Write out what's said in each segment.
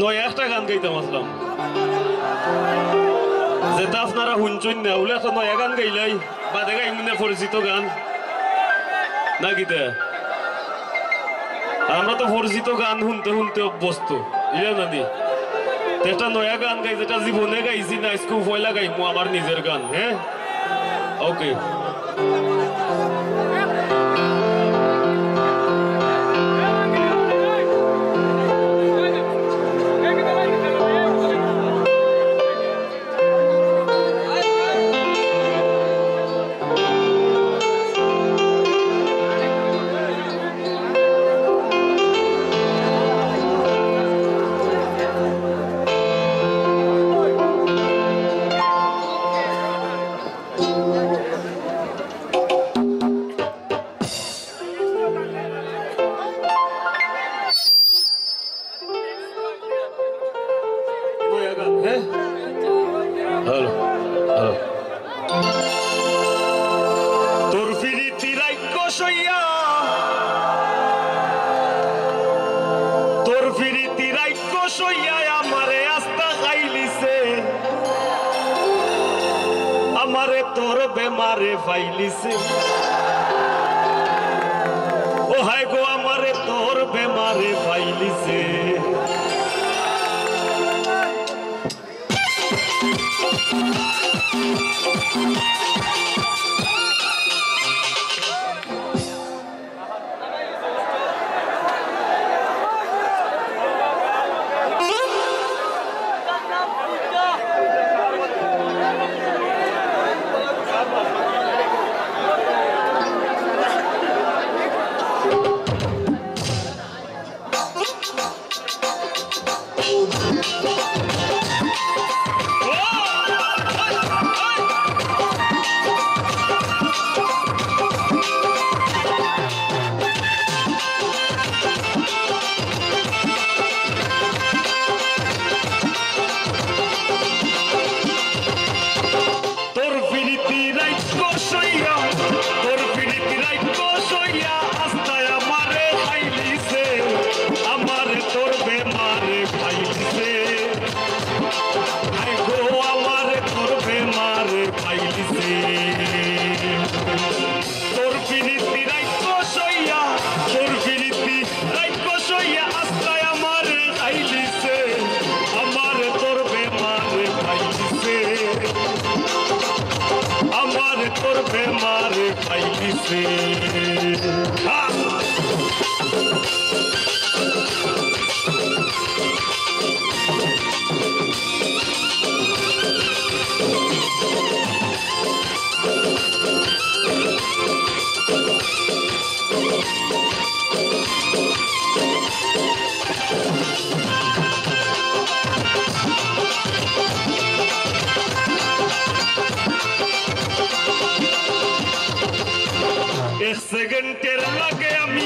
নয় একটা গান গাইতাম আসলাম যেটা আপনারা শুনছেন না ওলে একটা নয়া গান গাইলাই, বাদে গাইম না পরিচিত গান। না গীতা? আমরা তো পরিচিত গান শুনতে শুনতে অভ্যস্ত ইয়া না দি একটা নয়া গান গাই, যেটা জীবনে গাইছি না, স্কুল পয়লা গাইমু আমার নিজের গান হ্যাঁ? ওকে তোর ফিরিতি রাইক্য সইয়া আমারে আস্তা খাইলিছে। আমারে তোর বেমারে ফাইলিছে। ও হায় গো, আমারে তোর বেমারে ফাইলিছে। রাইক্য আমার তোর বেমার পাইলিছে সেকেন্ডের লাগে আমি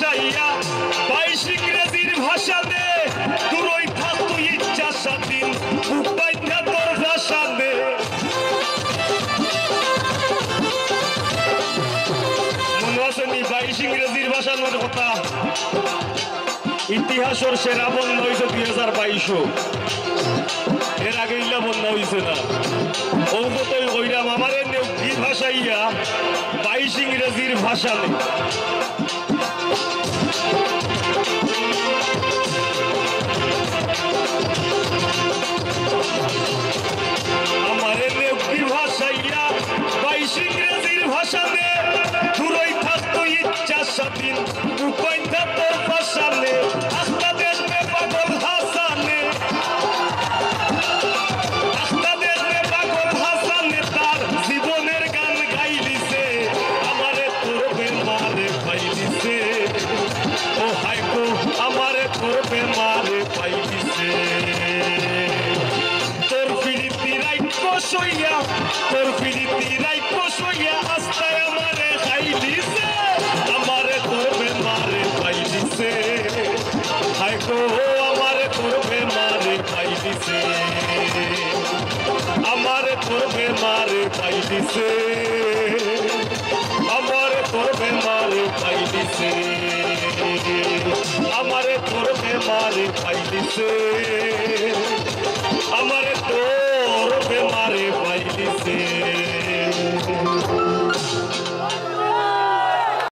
নেকি ভাষাইয়া, বাইশ ইংরেজির ভাষা দে তুই থাক তুই ইচ্ছা স্বাধীন উপায় তোর ভাষা মনে আছে বাইশ ইংরেজির মধ্যে কথা? ইতিহাসের সেরা বন্যা হয়েছে দুই হাজার বাইশও এর আগে ইল্লা বন্যা হয়েছে না। ঔগতই কইরাম, আমারে নেকি ভাষাইয়া বাইশ ইংরেজির ভাষা নেই マジで? বেমারে পাইলিছে তোর ফিরিতি রাই কসইয়া তোর ফিরিতি রাই কসইয়া আস্তায় আমারে খাই দিছে আমারে তোর বেমারে খাই দিছে হাই গো আমারে তোর বেমারে খাই দিছে আমারে তোর বেমারে খাই हमारे तोर पे मारे भाई से हमारे तोर पे मारे भाई से